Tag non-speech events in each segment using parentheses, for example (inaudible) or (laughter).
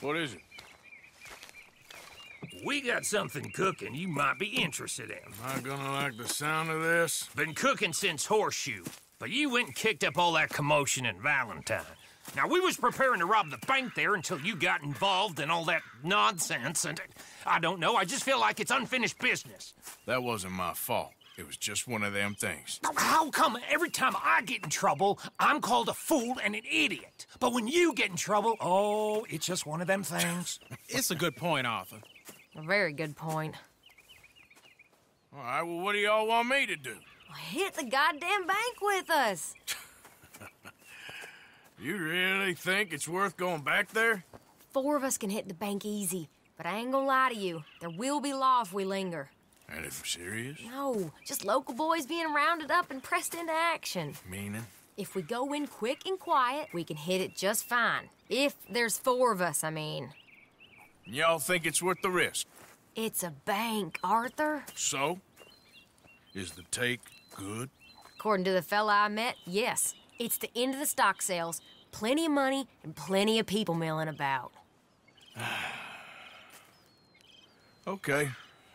What is it? We got something cooking you might be interested in. Am I gonna like the sound of this? Been cooking since Horseshoe, but you went and kicked up all that commotion in Valentine. Now, we was preparing to rob the bank there until you got involved in all that nonsense, and I don't know, I just feel like it's unfinished business. That wasn't my fault. It was just one of them things. How come every time I get in trouble, I'm called a fool and an idiot? But when you get in trouble, oh, it's just one of them things. (laughs) It's a good point, Arthur. A very good point. All right, well, what do y'all want me to do? Hit the goddamn bank with us. (laughs) You really think it's worth going back there? Four of us can hit the bank easy, but I ain't gonna lie to you. There will be law if we linger. And if serious? No, just local boys being rounded up and pressed into action. Meaning? If we go in quick and quiet, we can hit it just fine. If there's four of us, I mean. Y'all think it's worth the risk? It's a bank, Arthur. So? Is the take good? According to the fella I met, yes. It's the end of the stock sales. Plenty of money and plenty of people milling about. (sighs) Okay,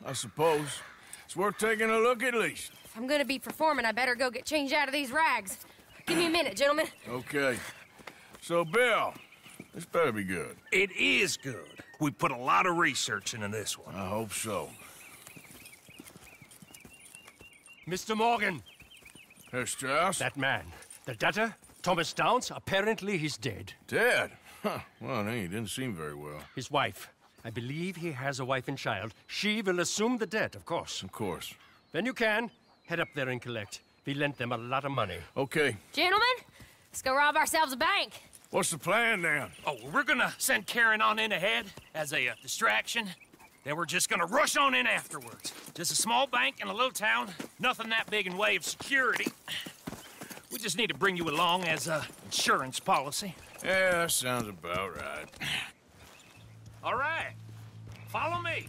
I suppose. It's worth taking a look at least. If I'm gonna be performing, I better go get changed out of these rags. Give me a minute, gentlemen. Okay. So, Bill, this better be good. It is good. We put a lot of research into this one. I hope so. Mr. Morgan, Herr Strauss? that man, the debtor, Thomas Downes, apparently he's dead. Dead? Huh. Well, he didn't seem very well. His wife, I believe he has a wife and child. She will assume the debt, of course. Of course. Then you can head up there and collect. We lent them a lot of money. Okay. Gentlemen, let's go rob ourselves a bank. What's the plan then? Oh, we're gonna send Karen on in ahead as a uh, distraction. Then we're just gonna rush on in afterwards. Just a small bank in a little town. Nothing that big in way of security. We just need to bring you along as a insurance policy. Yeah, that sounds about right. All right. Follow me.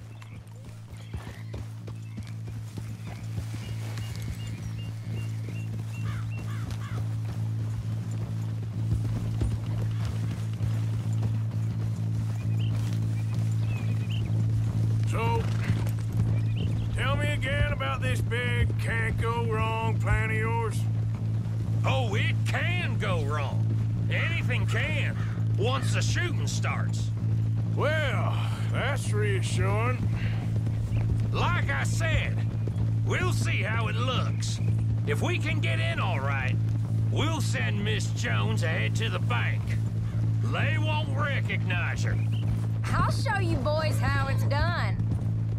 So, tell me again about this big can't go wrong plan of yours. Oh, it can go wrong. Anything can. Once the shooting starts. Well, that's reassuring. Like I said, we'll see how it looks. If we can get in all right, we'll send Miss Jones ahead to the bank. They won't recognize her. I'll show you boys how it's done.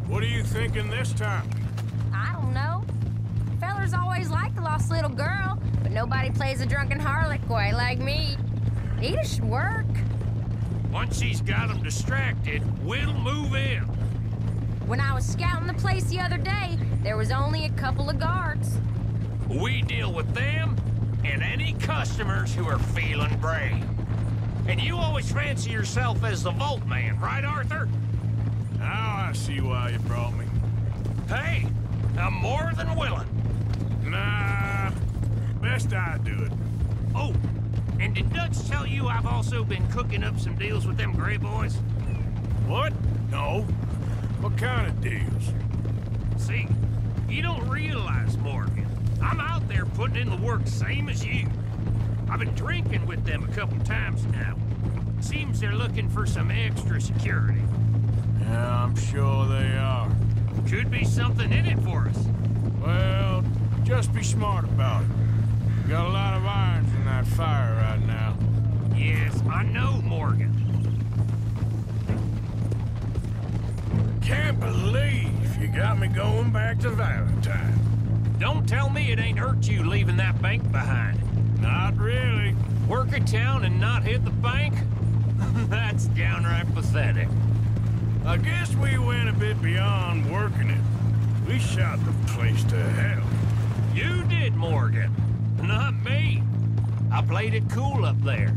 What are you thinking this time? I don't know. Fellers always like the lost little girl, but nobody plays a drunken harlot quite like me. It should work. Once he's got them distracted, we'll move in. When I was scouting the place the other day, there was only a couple of guards. We deal with them and any customers who are feeling brave. And you always fancy yourself as the Vault Man, right, Arthur? Now I see why you brought me. Hey, I'm more than willing. Nah, best I do it. Oh, and did Dutch tell you I've also been cooking up some deals with them Gray Boys? What? No. What kind of deals? See, you don't realize, Morgan. I'm out there putting in the work same as you. I've been drinking with them a couple times now. Seems they're looking for some extra security. Yeah, I'm sure they are. Could be something in it for us. Well, just be smart about it. Got a lot of irons fire right now. Yes, I know, Morgan. Can't believe you got me going back to Valentine. Don't tell me it ain't hurt you leaving that bank behind. Not really. Work a town and not hit the bank? (laughs) That's downright pathetic. I guess we went a bit beyond working it. We shot the place to hell. You did, Morgan. Not me. I played it cool up there.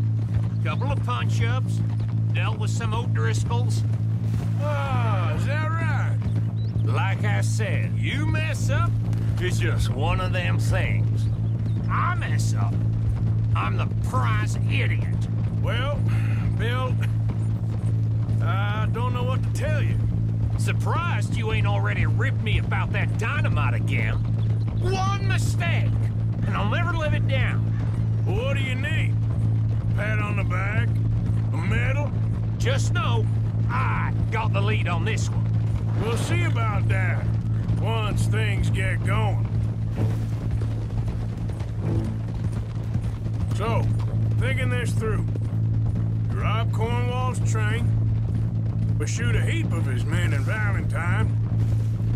Couple of punch-ups, dealt with some O'Driscolls. Ah, is that right? Like I said, you mess up, it's just one of them things. I mess up. I'm the prize idiot. Well, Bill, I don't know what to tell you. Surprised you ain't already ripped me about that dynamite again. One mistake, What do you need? Pat on the back? A medal? Just know, I got the lead on this one. We'll see about that once things get going. So, thinking this through. We rob Cornwall's train. We shoot a heap of his men in Valentine.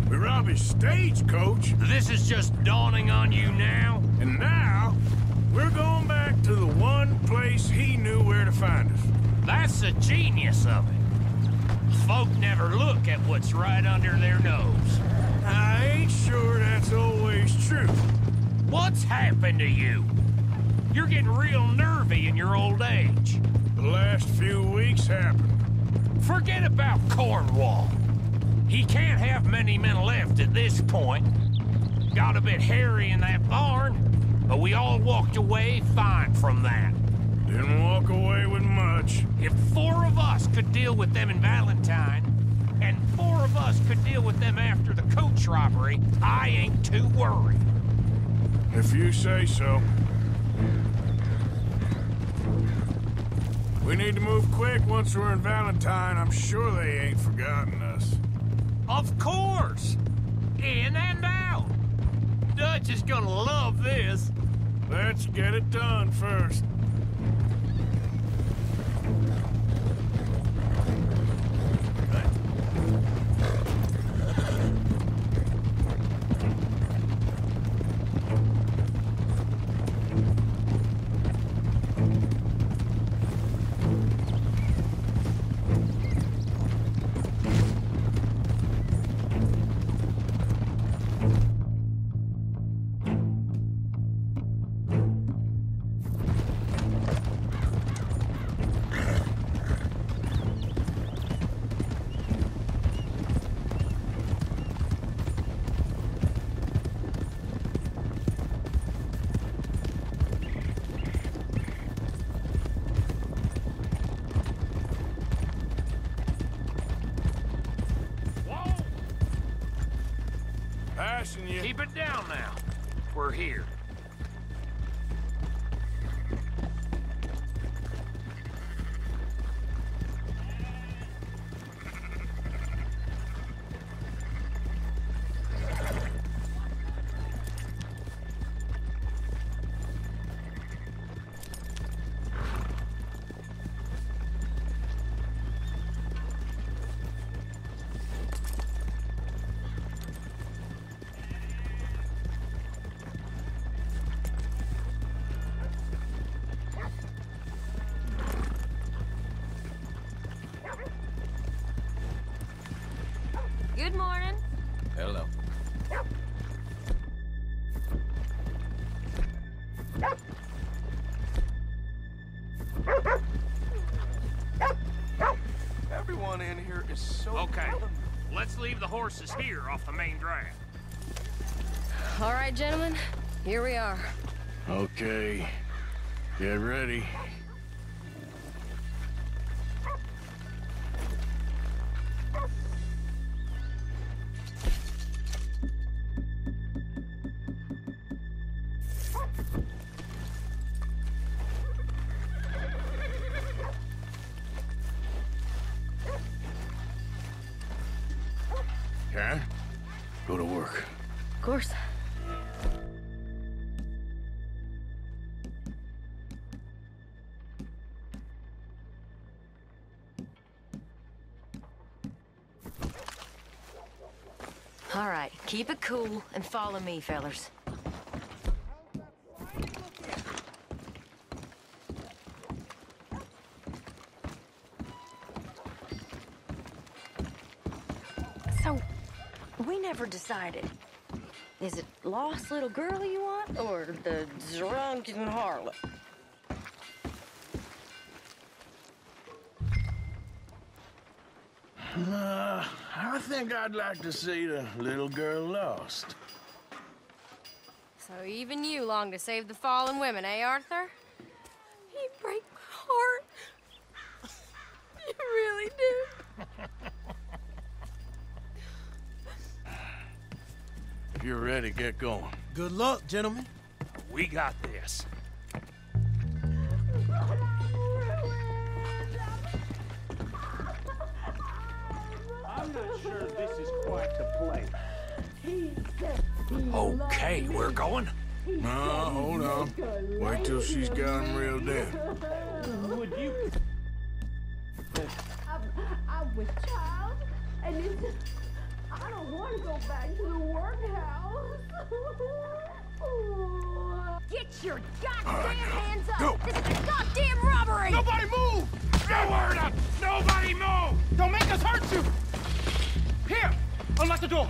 We rob his stagecoach. This is just dawning on you now. And now, we're going to the one place he knew where to find us. That's the genius of it. Folk never look at what's right under their nose. I ain't sure that's always true. What's happened to you? You're getting real nervy in your old age. The last few weeks happened. Forget about Cornwall. He can't have many men left at this point. Got a bit hairy in that barn, but we all walked away fine from that. Didn't walk away with much. If four of us could deal with them in Valentine, and four of us could deal with them after the coach robbery, I ain't too worried. If you say so. We need to move quick once we're in Valentine. I'm sure they ain't forgotten us. Of course! In and out! Dutch is gonna love this. Let's get it done first. Passing you. Keep it down now. We're here. Good morning. Hello. Everyone in here is so Okay, let's leave the horses here off the main drag. All right, gentlemen. Here we are. Okay. Get ready. Go to work. Of course. All right, keep it cool and follow me, fellers. So, we never decided. Is it lost little girl you want, or the drunken harlot? Uh, I think I'd like to see the little girl lost. So even you long to save the fallen women, eh, Arthur? You break my heart. You really do. If you're ready, get going. Good luck, gentlemen. We got this. I'm not sure this is quite the place. Okay, we're going. No, hold on. Wait till she's got him reeled in. Would you I'm with child, and it's, I don't want to go back to the workhouse. (laughs) Get your goddamn hands up! This is a goddamn robbery! Nobody move! No word up! Nobody move! Don't make us hurt you! Here! Unlock the door!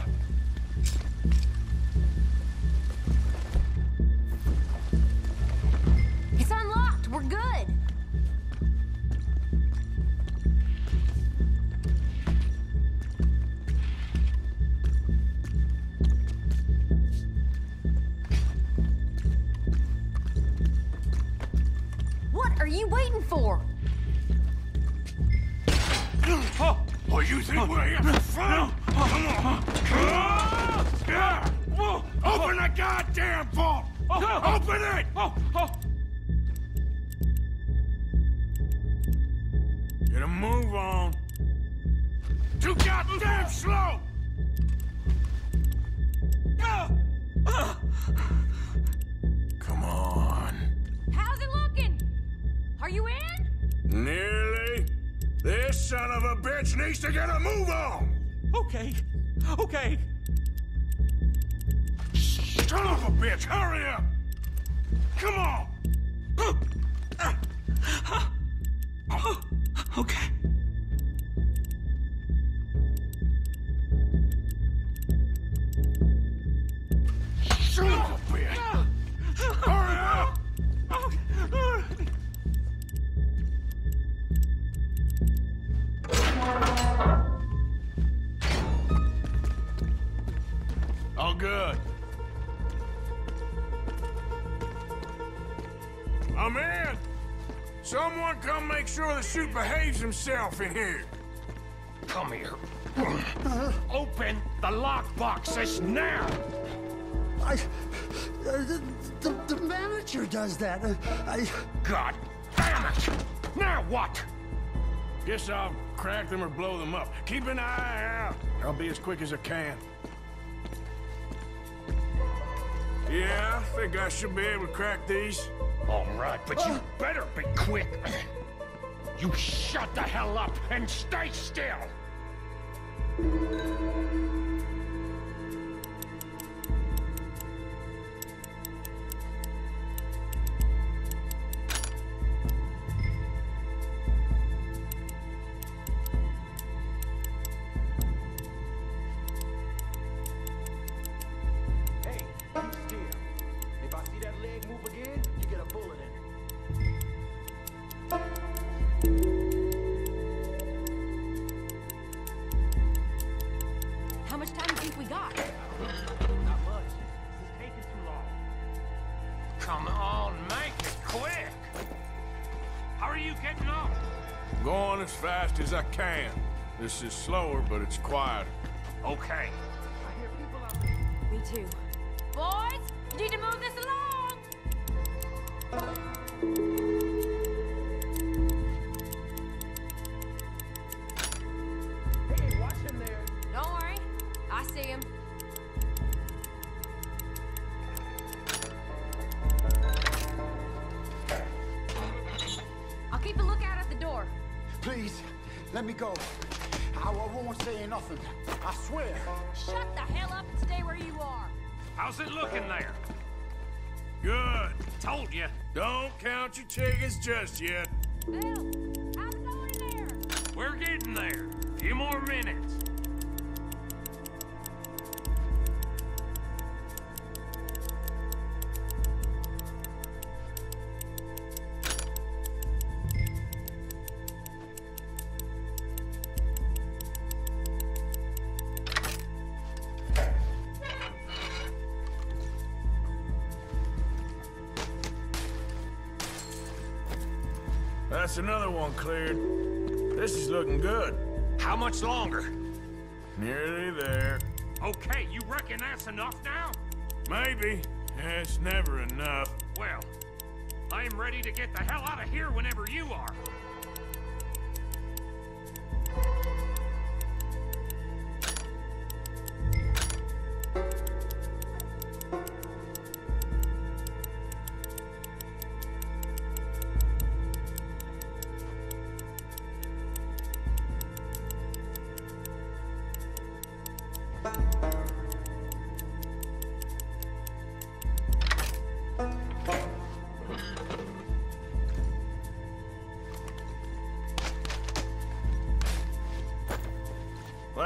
Get a move on. Too goddamn slow! Come on. How's it looking? Are you in? Nearly. This son of a bitch needs to get a move on! Okay. Okay. Son of a bitch, hurry up! Come on! Good. I'm in. Someone come make sure the chute behaves himself in here. Come here. Open the lockboxes now! I, uh, the, the, the manager does that. Uh, I, God damn it! Now what? Guess I'll crack them or blow them up. Keep an eye out. I'll be as quick as I can. Yeah, I think I should be able to crack these. All right, but you better be quick. You shut the hell up and stay still! Fast as I can. This is slower, but it's quieter. Okay. I hear people out there. Me too. Boys, you need to move this along. Me go. I, I won't say nothing. I swear. Shut the hell up and stay where you are. How's it looking there? Good. Told you. Don't count your chickens just yet. Bill, how's it going in there? We're getting there. Few more minutes. That's another one cleared. This is looking good. How much longer? Nearly there. Okay, you reckon that's enough now? Maybe. It's never enough. Well, I am ready to get the hell out of here whenever you are.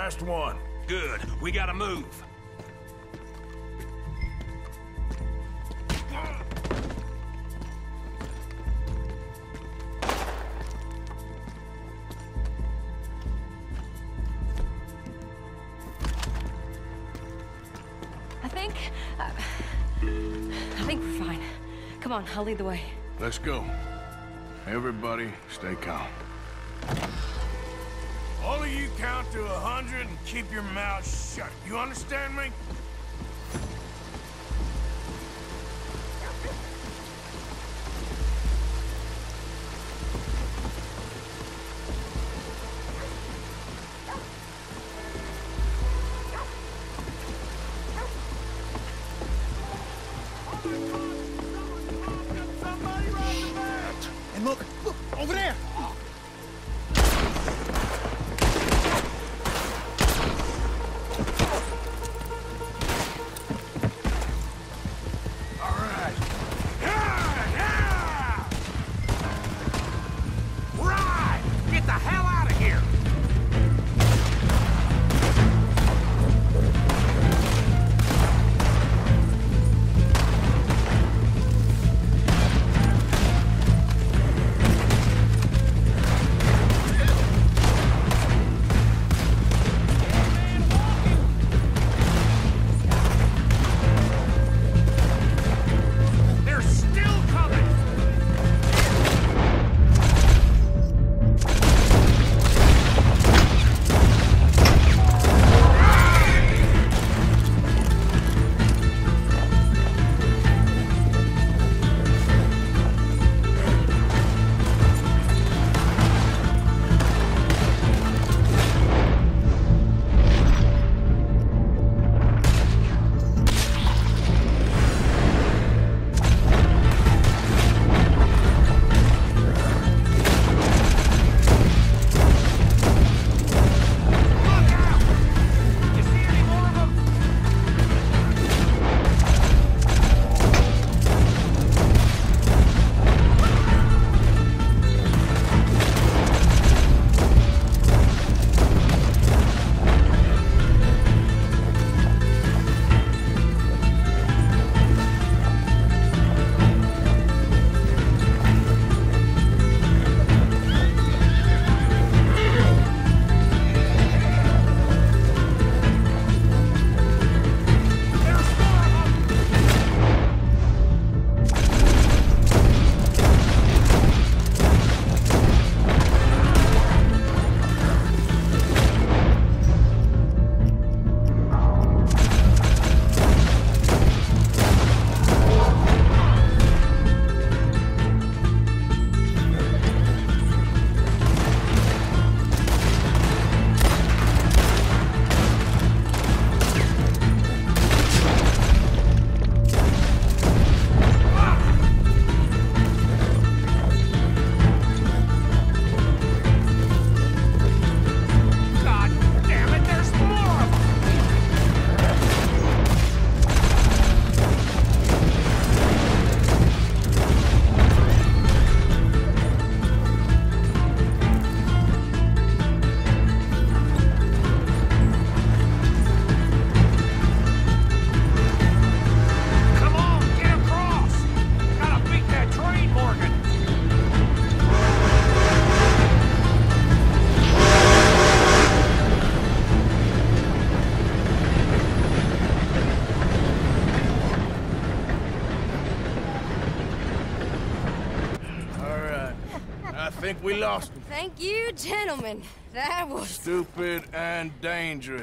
Last one. Good. We gotta move. I think. Uh, I think we're fine. Come on, I'll lead the way. Let's go. Everybody, stay calm. All of you count to a hundred and keep your mouth shut. You understand me?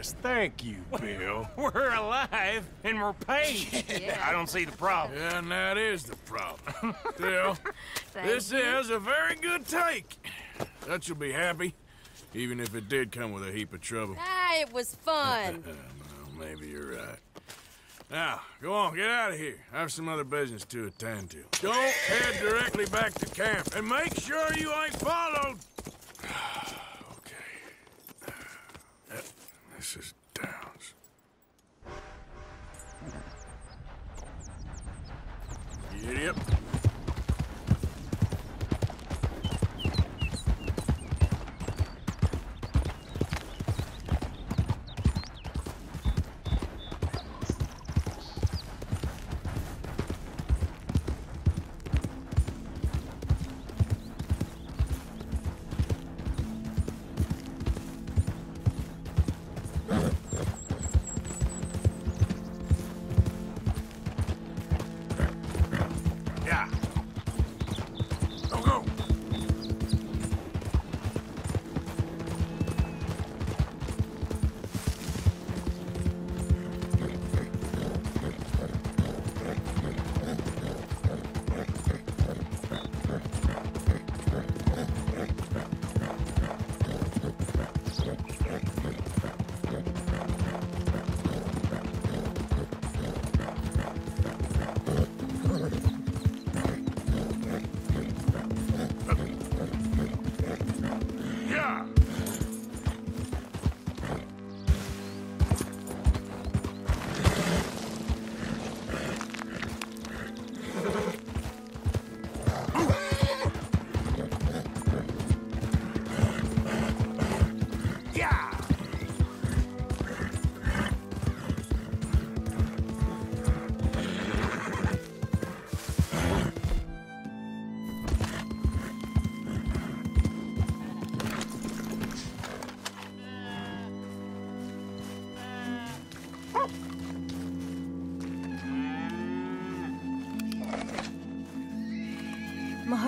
Dangerous. Thank you, Bill. (laughs) We're alive and we're paid. (laughs) I don't see the problem. Yeah, and that is the problem. (laughs) Bill, this you. is a very good take. Dutch will be happy, even if it did come with a heap of trouble. Ah, it was fun. well, maybe you're right. Now, go on, get out of here. I have some other business to attend to. Don't head directly back to camp, and make sure you ain't followed. okay. Yep, this is Downes. Giddy.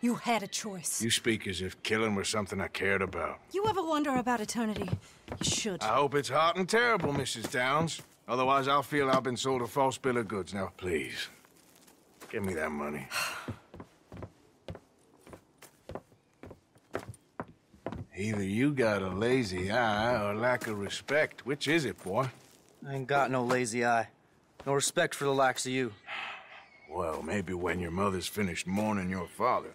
You had a choice. You speak as if killing was something I cared about. You ever wonder about eternity? You should. I hope it's hot and terrible, Mrs. Downes. Otherwise, I'll feel I've been sold a false bill of goods. Now, please, give me that money. (sighs) Either you got a lazy eye or lack of respect. Which is it, boy? I ain't got no lazy eye. No respect for the likes of you. Well, maybe when your mother's finished mourning your father,